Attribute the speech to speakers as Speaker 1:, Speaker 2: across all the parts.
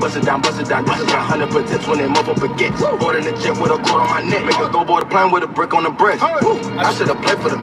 Speaker 1: Bust it down, bust it down, bust it down, hundred percent when they motherfucker get. Board in the jet with a cord on my neck, make a go board a plane with a brick on the breast. Woo, I should have played for them.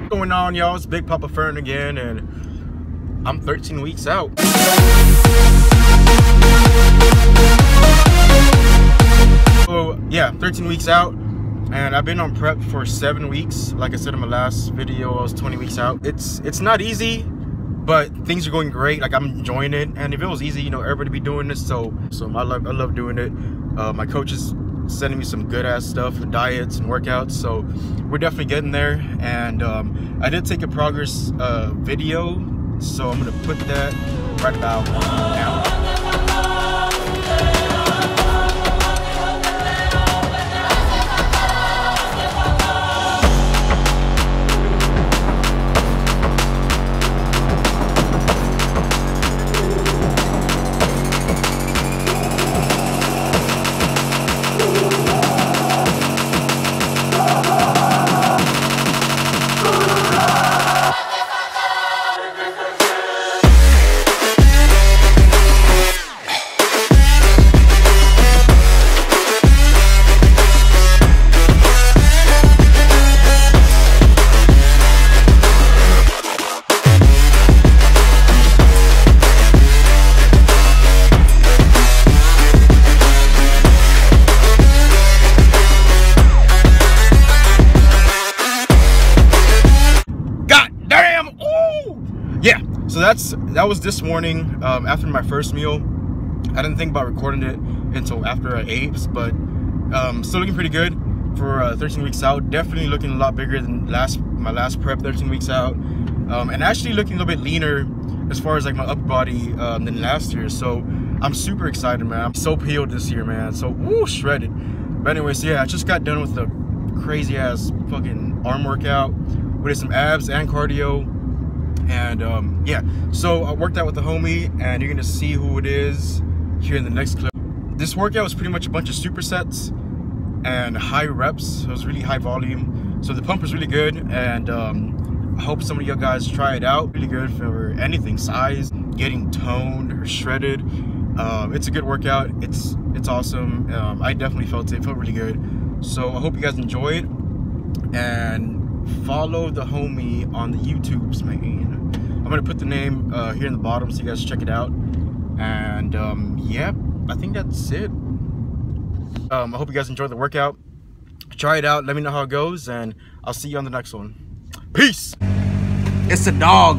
Speaker 2: What's going on, y'all? It's Big Poppa Fern again, and I'm 13 weeks out. So yeah, 13 weeks out, and I've been on prep for seven weeks. Like I said in my last video, I was 20 weeks out. It's it's not easy, but things are going great. Like I'm enjoying it, and if it was easy, you know, everybody be doing this. So so I love I love doing it. Uh, my coach is sending me some good ass stuff and diets and workouts. So we're definitely getting there. And um, I did take a progress uh, video, so I'm gonna put that right about now. So that's that was this morning um, after my first meal. I didn't think about recording it until after I ate, but um, still looking pretty good for uh, 13 weeks out. Definitely looking a lot bigger than last my last prep 13 weeks out, um, and actually looking a little bit leaner as far as like my upper body um, than last year. So I'm super excited, man. I'm so peeled this year, man. So woo, shredded. But anyways, yeah, I just got done with the crazy ass fucking arm workout. We did some abs and cardio. And um, yeah, so I worked out with the homie, and you're gonna see who it is here in the next clip. This workout was pretty much a bunch of supersets and high reps. It was really high volume. So the pump was really good, and um, I hope some of you guys try it out. Really good for anything size, getting toned or shredded. Um, it's a good workout. It's it's awesome. Um, I definitely felt it. it. Felt really good. So I hope you guys enjoy it and follow the homie on the YouTubes, man. I'm gonna put the name uh, here in the bottom so you guys check it out. And um, yeah, I think that's it. Um, I hope you guys enjoyed the workout. Try it out. Let me know how it goes, and I'll see you on the next one. Peace. It's a dog.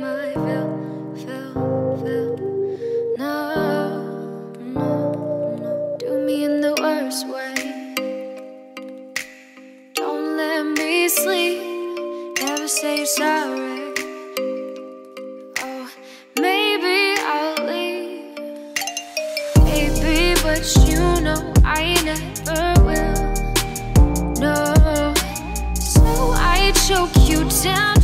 Speaker 3: No, no, no, do me in the worst way. Don't let me sleep, never say sorry. Oh, maybe I'll leave. Baby, but you know I never will. No, so I choke you down